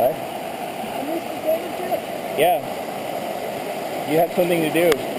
Huh? Yeah. You have something to do.